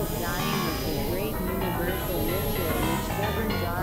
of dying with the great universal nature which governs our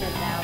standard now.